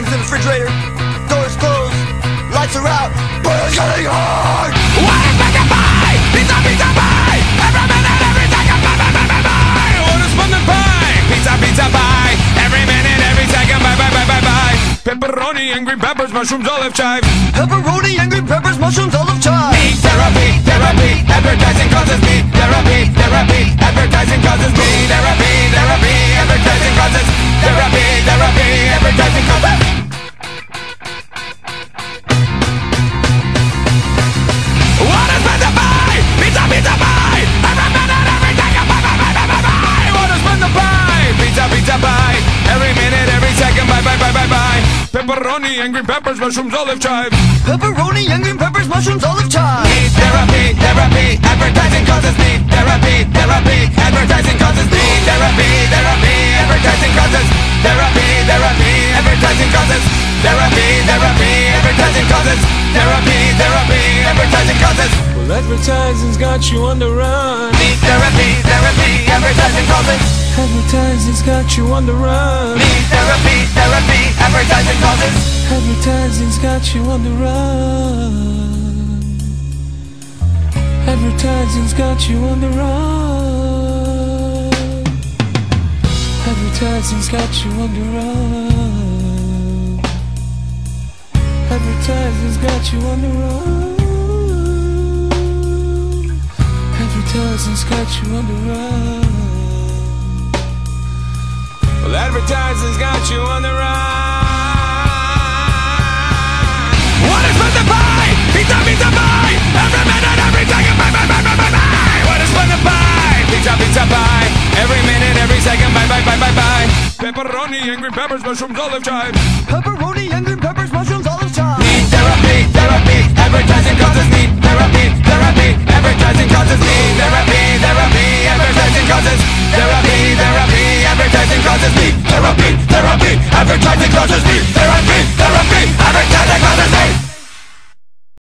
refrigerator. Doors closed, lights are out, but it's getting hard. What is to buy? Pizza, pizza, pie. Every minute, every second, buy, buy, buy, buy. What is fun to buy? Pizza, pizza, pie. Every minute, every second, buy, buy, buy, buy, buy. Pepperoni and green peppers, mushrooms, olive chive. Pepperoni and green peppers, mushrooms, olive chive. Me therapy, therapy. Pepperoni and green peppers, mushrooms, olive chive. Pepperoni and green peppers, mushrooms, olive chive. Me therapy, therapy. Advertising causes me therapy, therapy. Advertising causes me therapy, therapy. Advertising causes therapy, therapy. Advertising causes therapy, therapy. Advertising causes therapy, therapy. Advertising causes. Well, advertising's got you on the run. Me therapy, therapy. Advertising causes. Advertising's got you on the run. Me therapy, therapy. Advertising causes. Advertising's got you on the run. Advertising's got you on the run. Advertising's got you on the run. Advertising's got you on the run. Advertising's got you on the run. Well, advertising's got you on the run. Pepperoni and green peppers, mushrooms, olive chive. Pepperoni and green peppers, mushrooms, olive chive. Need therapy, therapy. Advertising causes me therapy, therapy. Advertising causes me therapy, therapy. Advertising causes therapy, therapy. Advertising causes me therapy, therapy. Advertising causes me therapy, therapy. Advertising causes me.